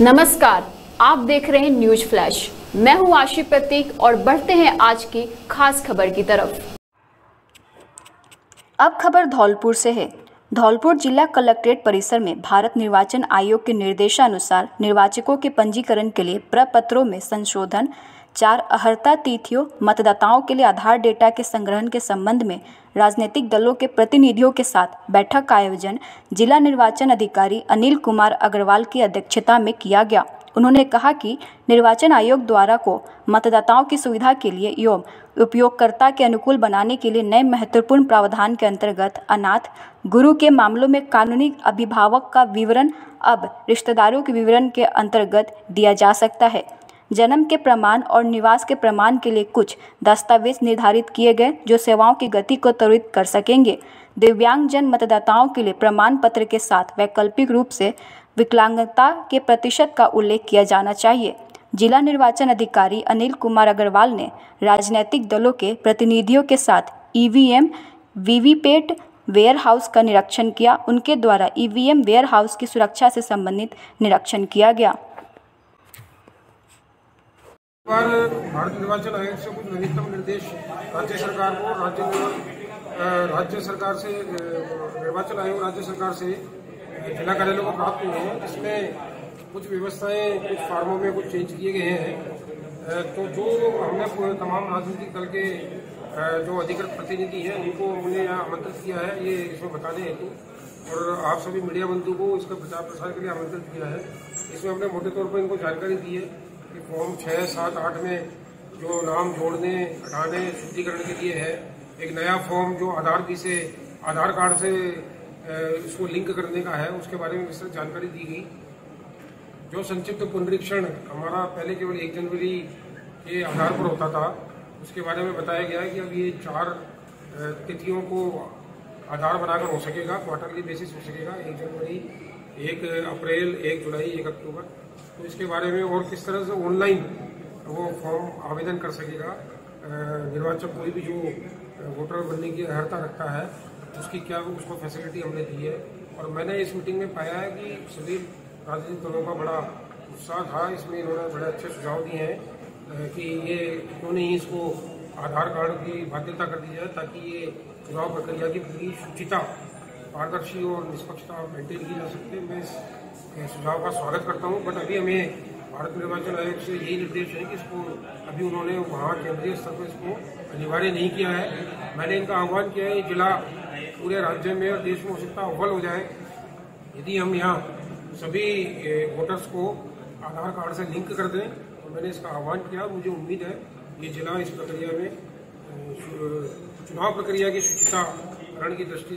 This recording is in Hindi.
नमस्कार, आप देख रहे हैं न्यूज़ फ्लैश। मैं हूँ आशी प्रतीक और बढ़ते हैं आज की खास खबर की तरफ़। अब खबर धौलपुर से है। धौलपुर जिला कलेक्ट्रेट परिसर में भारत निर्वाचन आयोग के निर्देशानुसार निर्वाचकों के पंजीकरण के लिए प्रपत्रों में संशोधन चार अहर्ता तिथियों, मतदाताओं के लिए आधार डेटा के संग्रहण के संबंध में राजनीतिक दलों के प्रतिनिधियों के साथ बैठक का आयोजन जिला निर्वाचन अधिकारी अनिल कुमार अग्रवाल की अध्यक्षता में किया गया। उन्होंने कहा कि निर्वाचन आयोग द्वारा को मतदाताओं की सुविधा के लिए एवं उपयोगकर्ता के अनुकूल बनाने के लिए नए महत्वपूर्ण प्रावधान के अंतर्गत अनाथ, गुरु के मामलों में कानूनी अभिभावक का विवरण अब रिश्तेदारों के विवरण के अंतर्गत दिया जा सकता है। जन्म के प्रमाण और निवास के प्रमाण के लिए कुछ दस्तावेज़ निर्धारित किए गए, जो सेवाओं की गति को त्वरित कर सकेंगे। दिव्यांगजन मतदाताओं के लिए प्रमाण पत्र के साथ वैकल्पिक रूप से विकलांगता के प्रतिशत का उल्लेख किया जाना चाहिए। जिला निर्वाचन अधिकारी अनिल कुमार अग्रवाल ने राजनीतिक दलों के प्रतिनिधियों के साथ ईवीएम, वीवीपैट वेयर हाउस का निरीक्षण किया। उनके द्वारा ईवीएम वेयर हाउस की सुरक्षा से संबंधित निरीक्षण किया गया। पर भारत निर्वाचन आयोग से कुछ नवीनतम निर्देश राज्य सरकार को, राज्य राज्य सरकार से निर्वाचन आयोग राज्य सरकार से जिला कार्यालयों को प्राप्त हुए हैं, जिसमें कुछ व्यवस्थाएँ, कुछ फार्मों में कुछ चेंज किए गए हैं। तो जो हमने तमाम राजनीतिक दल के जो अधिकृत प्रतिनिधि हैं, उनको हमने यहाँ आमंत्रित किया है, ये इसमें बताने हेतु। और आप सभी मीडिया बंधु को इसका प्रचार प्रसार के लिए आमंत्रित किया है। इसमें हमने मोटे तौर पर इनको जानकारी दी है। कि फॉर्म छः, सात, आठ में जो नाम जोड़ने, हटाने, शुद्धिकरण के लिए है, एक नया फॉर्म जो आधार की से, आधार कार्ड से इसको लिंक करने का है, उसके बारे में विस्तृत जानकारी दी गई। जो संक्षिप्त पुनरीक्षण हमारा पहले केवल एक जनवरी के आधार पर होता था, उसके बारे में बताया गया है कि अब ये चार तिथियों को आधार बनाकर हो सकेगा, क्वार्टरली बेसिस हो सकेगा, एक जनवरी, एक अप्रैल, एक जुलाई, एक अक्टूबर। तो इसके बारे में और किस तरह से ऑनलाइन वो फॉर्म आवेदन कर सकेगा? निर्वाचक कोई भी जो वोटर बनने की अर्हता रखता है, उसकी क्या, उसको फैसिलिटी हमने दी है? और मैंने इस मीटिंग में पाया है कि सभी राजनीतिक दलों का बड़ा उत्साह था। इसमें इन्होंने बड़े अच्छे सुझाव दिए हैं कि ये क्यों नहीं इसको आधार कार्ड की बाध्यता कर दी जाए ताकि ये चुनाव प्रक्रिया की पूरी शुचिता, पारदर्शी और निष्पक्षता मेंटेन की जा सकती है मैं सुझाव का स्वागत करता हूँ बट अभी हमें भारत निर्वाचन आयोग से यही निर्देश है कि इसको, अभी उन्होंने वहाँ केंद्रीय स्तर पर इसको अनिवार्य नहीं किया है। मैंने इनका आह्वान किया है जिला पूरे राज्य में और देश में हो सकता अव्वल हो जाए। यदि हम यहाँ सभी वोटर्स को आधार कार्ड से लिंक कर दें तो मैंने इसका आह्वान किया। मुझे उम्मीद है ये जिला इस प्रक्रिया में चुनाव प्रक्रिया की शुचिता की दृष्टि